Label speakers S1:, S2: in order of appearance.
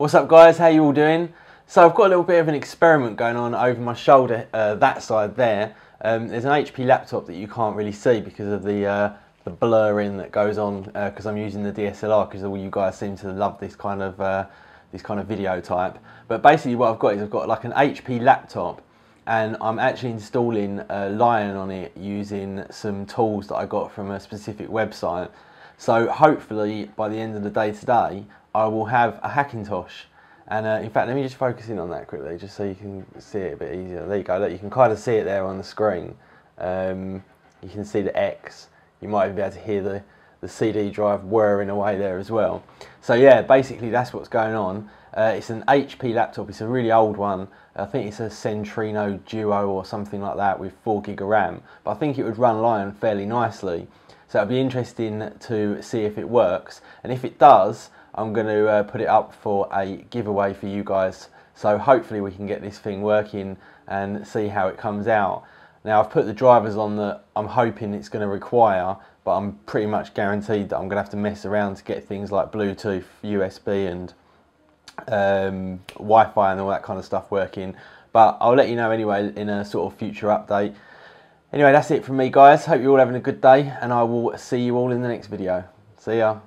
S1: What's up guys, how you all doing? So I've got a little bit of an experiment going on over my shoulder, uh, that side there. Um, there's an HP laptop that you can't really see because of the, uh, the blurring that goes on because uh, I'm using the DSLR because all you guys seem to love this kind of uh, this kind of video type. But basically what I've got is I've got like an HP laptop and I'm actually installing Lion on it using some tools that I got from a specific website. So hopefully by the end of the day today, I will have a Hackintosh. And uh, in fact, let me just focus in on that quickly, just so you can see it a bit easier. There you go, look, you can kind of see it there on the screen. Um, you can see the X. You might even be able to hear the, the CD drive whirring away there as well. So yeah, basically that's what's going on. Uh, it's an HP laptop, it's a really old one. I think it's a Centrino Duo or something like that with 4 gig of RAM. But I think it would run Lion fairly nicely. So it'll be interesting to see if it works. And if it does, I'm going to uh, put it up for a giveaway for you guys. So hopefully we can get this thing working and see how it comes out. Now I've put the drivers on that I'm hoping it's going to require, but I'm pretty much guaranteed that I'm going to have to mess around to get things like Bluetooth, USB and um, Wi-Fi and all that kind of stuff working. But I'll let you know anyway in a sort of future update. Anyway, that's it from me, guys. Hope you're all having a good day, and I will see you all in the next video. See ya.